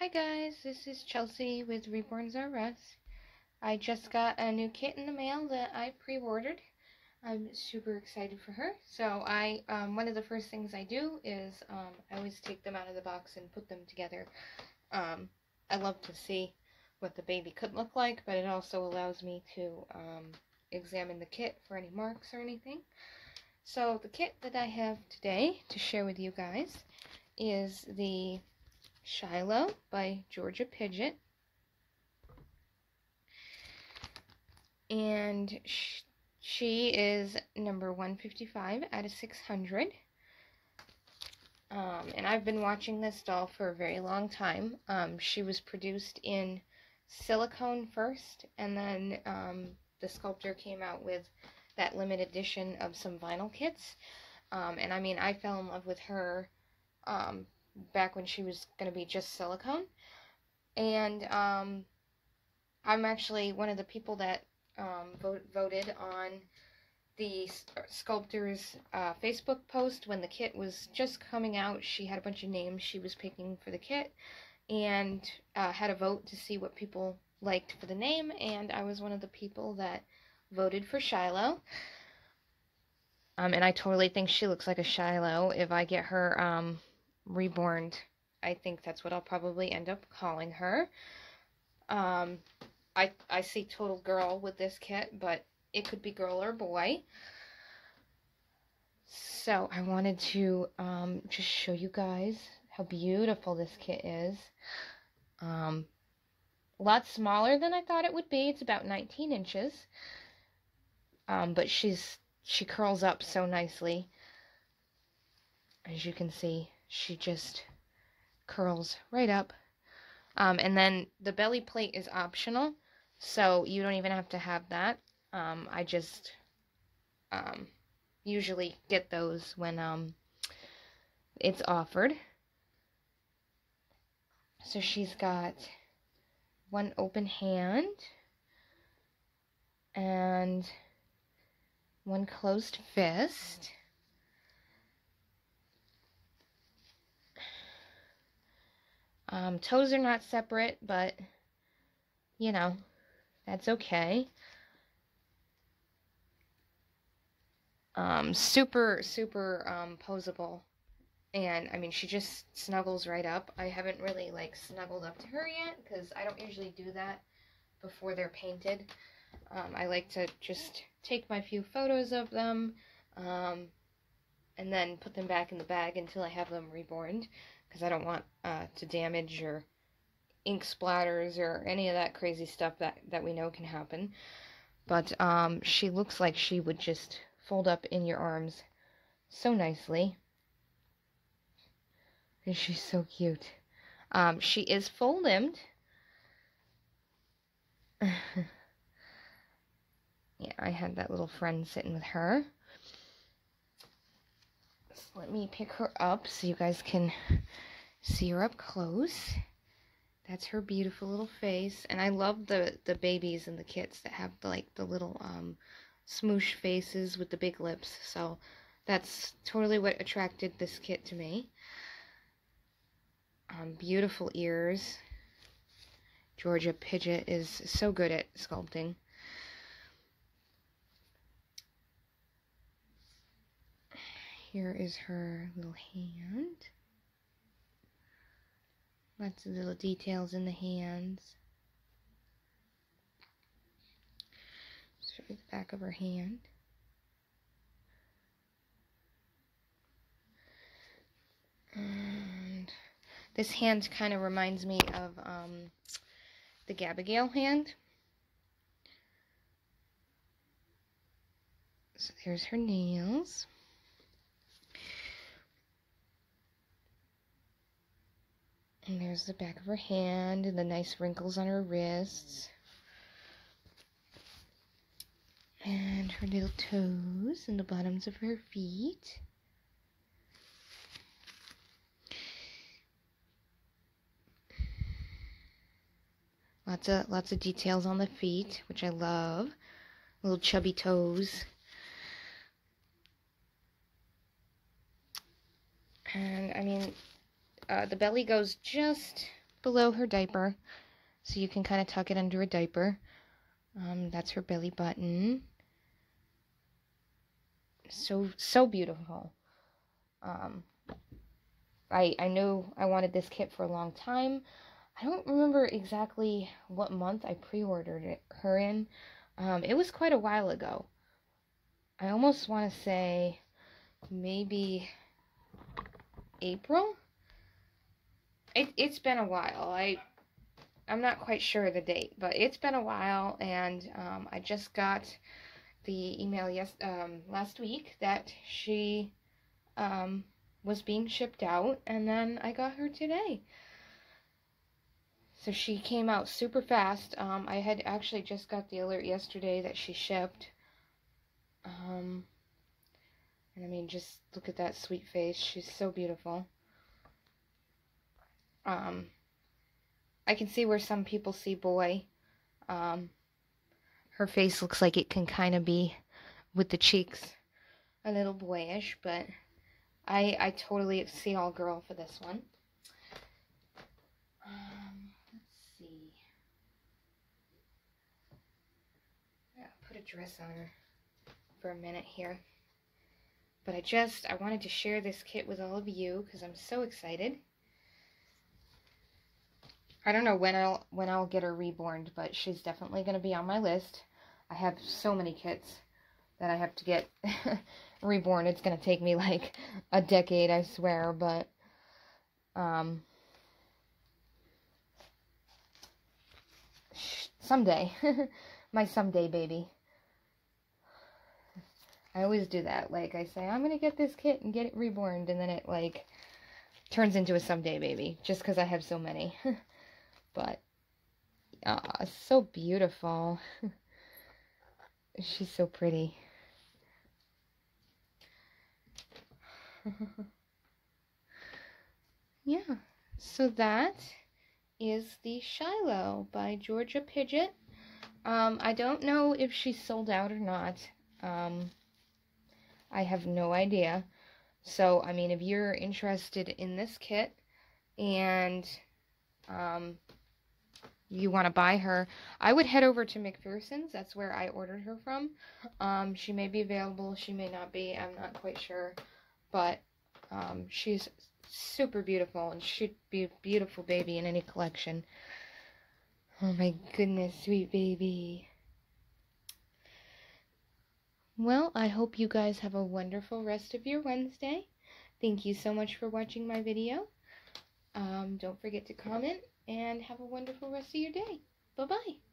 Hi guys, this is Chelsea with Reborns R Us. I just got a new kit in the mail that I pre-ordered. I'm super excited for her. So I, um, one of the first things I do is um, I always take them out of the box and put them together. Um, I love to see what the baby could look like, but it also allows me to um, examine the kit for any marks or anything. So the kit that I have today to share with you guys is the Shiloh by Jorja Pigott. And sh she is number 155 out of 600. Um, and I've been watching this doll for a very long time. Um, she was produced in silicone first, and then um, the sculptor came out with that limited edition of some vinyl kits. Um, and I mean, I fell in love with her um, back when she was going to be just silicone. And um, I'm actually one of the people that um, vote, voted on the sculptor's uh, Facebook post when the kit was just coming out. She had a bunch of names she was picking for the kit and uh, had a vote to see what people liked for the name. And I was one of the people that voted for Shiloh. Um, and I totally think she looks like a Shiloh if I get her um, reborn. I think that's what I'll probably end up calling her. Um, I, I see total girl with this kit, but it could be girl or boy. So I wanted to um, just show you guys how beautiful this kit is. Um, a lot smaller than I thought it would be. It's about 19 inches. Um, but she's she curls up so nicely. As you can see, she just curls right up. Um, and then the belly plate is optional, so you don't even have to have that. Um, I just um, usually get those when um, it's offered. So she's got one open hand and one closed fist. Um, toes are not separate, but, you know, that's okay. Um, super, super um, posable. And, I mean, she just snuggles right up. I haven't really, like, snuggled up to her yet, because I don't usually do that before they're painted. Um, I like to just take my few photos of them, um, and then put them back in the bag until I have them reborn because I don't want uh, to damage or ink splatters or any of that crazy stuff that, that we know can happen. But um, she looks like she would just fold up in your arms so nicely. And she's so cute. Um, she is full limbed. yeah, I had that little friend sitting with her. Let me pick her up so you guys can see her up close. That's her beautiful little face. And I love the, the babies and the kits that have the, like the little um, smoosh faces with the big lips. So that's totally what attracted this kit to me. Um, beautiful ears. Jorja Pigott is so good at sculpting. Here is her little hand. Lots of little details in the hands. Show you the back of her hand. And this hand kind of reminds me of um, the Gabigail hand. So there's her nails. And there's the back of her hand and the nice wrinkles on her wrists. And her little toes and the bottoms of her feet. Lots of lots of details on the feet, which I love. Little chubby toes. And I mean, uh, the belly goes just below her diaper. So you can kind of tuck it under a diaper. Um, that's her belly button. So, so beautiful. Um, I, I know I wanted this kit for a long time. I don't remember exactly what month I pre-ordered her in. Um, it was quite a while ago. I almost want to say maybe April. It, it's been a while. I I'm not quite sure the date, but it's been a while, and um, I just got the email yes um, last week that she um, was being shipped out, and then I got her today. So she came out super fast. Um, I had actually just got the alert yesterday that she shipped. Um, and I mean, just look at that sweet face. She's so beautiful. Um, I can see where some people see boy. Um, her face looks like it can kind of be with the cheeks a little boyish, but I I totally see all girl for this one. Um, let's see. Yeah, put a dress on her for a minute here. But I just I wanted to share this kit with all of you because I'm so excited. I don't know when I'll when I'll get her reborn, but she's definitely going to be on my list. I have so many kits that I have to get reborn. It's going to take me like a decade, I swear, but um someday. my someday baby. I always do that. Like I say, I'm going to get this kit and get it reborn and then it like turns into a someday baby just cuz I have so many. but ah, so beautiful. She's so pretty. yeah, so that is the Shiloh by Jorja Pigott. Um, I don't know if she's sold out or not. Um, I have no idea. So, I mean, if you're interested in this kit and um, you want to buy her, I would head over to McPherson's. That's where I ordered her from. Um, she may be available. She may not be. I'm not quite sure. But um, she's super beautiful and should be a beautiful baby in any collection. Oh my goodness, sweet baby. Well, I hope you guys have a wonderful rest of your Wednesday. Thank you so much for watching my video. Um, don't forget to comment and have a wonderful rest of your day. Bye-bye.